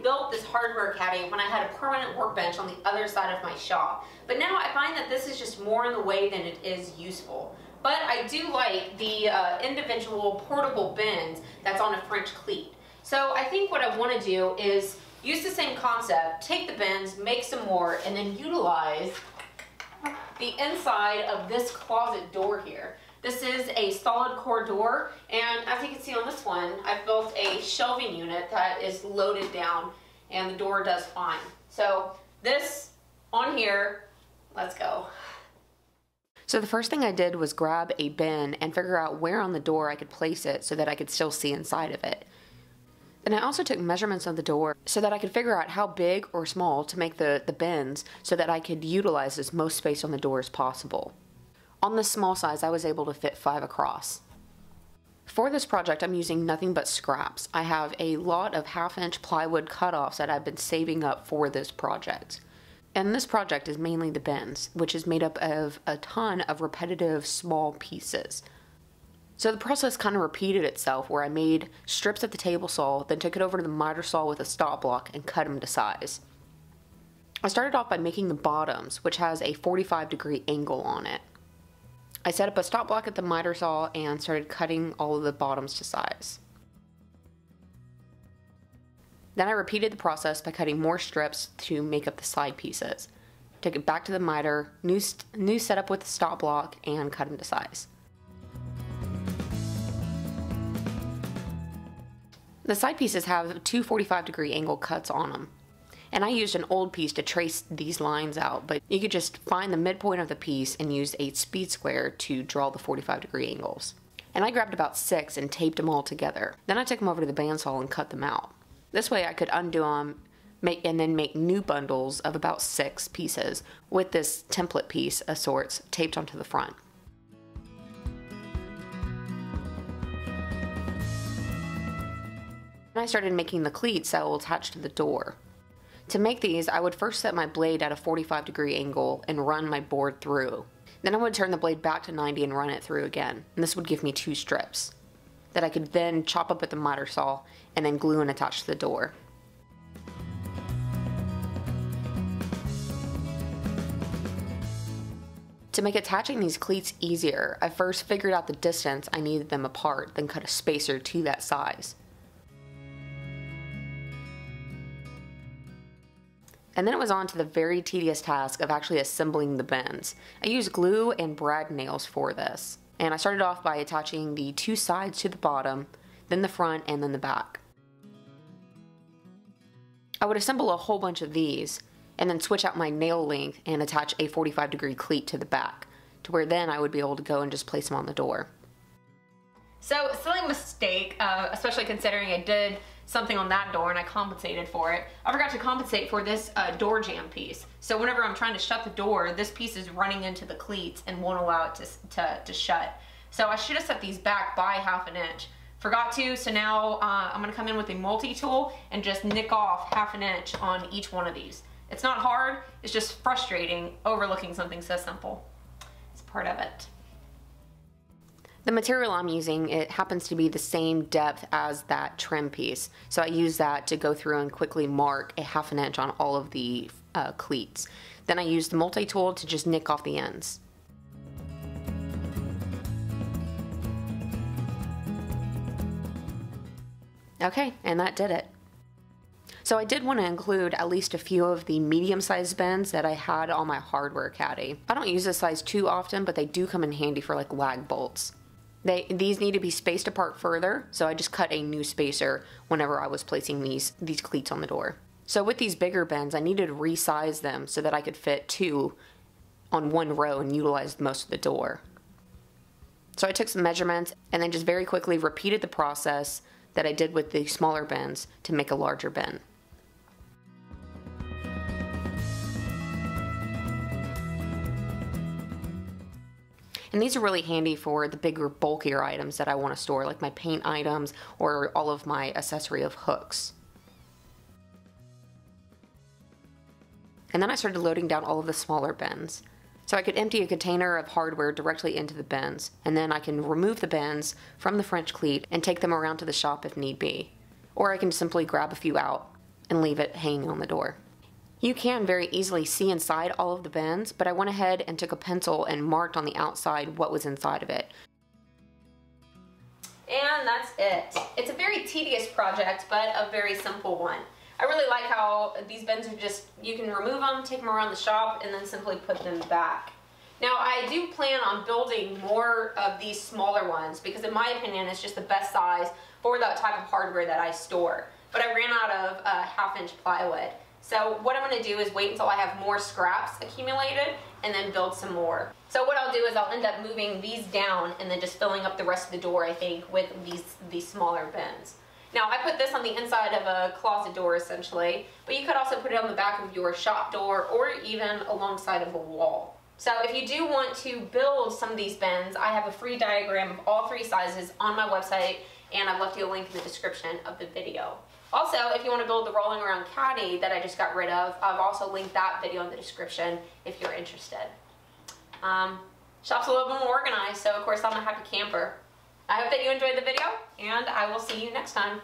built this hardware caddy when I had a permanent workbench on the other side of my shop. But now I find that this is just more in the way than it is useful. But I do like the uh, individual portable bins that's on a French cleat. So I think what I want to do is use the same concept, take the bins, make some more, and then utilize the inside of this closet door here. This is a solid core door, and as you can see on this one, I've built a shelving unit that is loaded down, and the door does fine. So this on here, let's go. So the first thing I did was grab a bin and figure out where on the door I could place it so that I could still see inside of it. Then I also took measurements of the door so that I could figure out how big or small to make the, the bins so that I could utilize as most space on the door as possible. On this small size, I was able to fit five across. For this project, I'm using nothing but scraps. I have a lot of half inch plywood cutoffs that I've been saving up for this project. And this project is mainly the bins, which is made up of a ton of repetitive small pieces. So the process kind of repeated itself where I made strips of the table saw, then took it over to the miter saw with a stop block and cut them to size. I started off by making the bottoms, which has a 45 degree angle on it. I set up a stop block at the miter saw and started cutting all of the bottoms to size. Then I repeated the process by cutting more strips to make up the side pieces. Took it back to the miter, new, new setup with the stop block, and cut them to size. The side pieces have two 45 degree angle cuts on them. And I used an old piece to trace these lines out, but you could just find the midpoint of the piece and use a speed square to draw the 45 degree angles. And I grabbed about six and taped them all together. Then I took them over to the bandsaw and cut them out. This way I could undo them make, and then make new bundles of about six pieces with this template piece of sorts taped onto the front. I started making the cleats that will attach to the door. To make these, I would first set my blade at a 45 degree angle and run my board through. Then I would turn the blade back to 90 and run it through again, and this would give me two strips that I could then chop up with the miter saw and then glue and attach to the door. To make attaching these cleats easier, I first figured out the distance I needed them apart, then cut a spacer to that size. And then it was on to the very tedious task of actually assembling the bins. I used glue and brad nails for this. And I started off by attaching the two sides to the bottom, then the front, and then the back. I would assemble a whole bunch of these, and then switch out my nail length and attach a 45 degree cleat to the back, to where then I would be able to go and just place them on the door. So, silly mistake, uh, especially considering I did something on that door and I compensated for it. I forgot to compensate for this uh, door jamb piece. So whenever I'm trying to shut the door, this piece is running into the cleats and won't allow it to, to, to shut. So I should have set these back by half an inch. Forgot to, so now uh, I'm gonna come in with a multi-tool and just nick off half an inch on each one of these. It's not hard, it's just frustrating overlooking something so simple. It's part of it. The material I'm using, it happens to be the same depth as that trim piece. So I use that to go through and quickly mark a half an inch on all of the uh, cleats. Then I use the multi-tool to just nick off the ends. Okay, and that did it. So I did want to include at least a few of the medium-sized bins that I had on my hardware caddy. I don't use this size too often, but they do come in handy for like lag bolts. They, these need to be spaced apart further, so I just cut a new spacer whenever I was placing these, these cleats on the door. So with these bigger bins, I needed to resize them so that I could fit two on one row and utilize most of the door. So I took some measurements and then just very quickly repeated the process that I did with the smaller bins to make a larger bin. And these are really handy for the bigger, bulkier items that I want to store, like my paint items or all of my accessory of hooks. And then I started loading down all of the smaller bins. So I could empty a container of hardware directly into the bins, and then I can remove the bins from the French cleat and take them around to the shop if need be. Or I can simply grab a few out and leave it hanging on the door. You can very easily see inside all of the bins, but I went ahead and took a pencil and marked on the outside what was inside of it. And that's it. It's a very tedious project, but a very simple one. I really like how these bins are just, you can remove them, take them around the shop, and then simply put them back. Now I do plan on building more of these smaller ones because in my opinion it's just the best size for that type of hardware that I store. But I ran out of uh, half inch plywood. So what I'm going to do is wait until I have more scraps accumulated and then build some more. So what I'll do is I'll end up moving these down and then just filling up the rest of the door I think with these, these smaller bins. Now I put this on the inside of a closet door essentially, but you could also put it on the back of your shop door or even alongside of a wall. So if you do want to build some of these bins, I have a free diagram of all three sizes on my website and I've left you a link in the description of the video. Also, if you want to build the rolling around caddy that I just got rid of, I've also linked that video in the description if you're interested. Um, shop's a little bit more organized, so of course I'm a happy camper. I hope that you enjoyed the video, and I will see you next time.